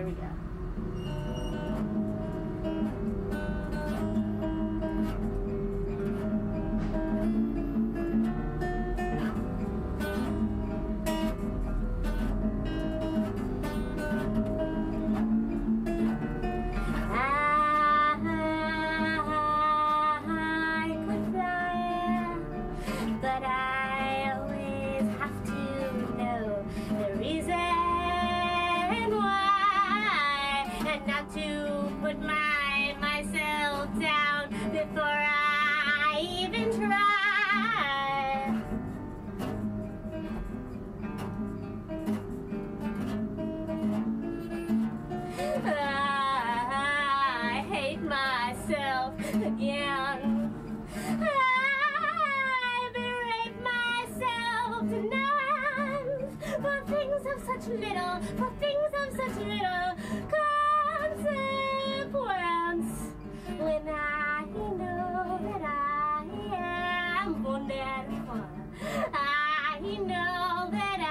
Here we go. And not to put my myself down before I even try. I hate myself again. I berate myself to none for things of such little, for things of such little fun. I know that I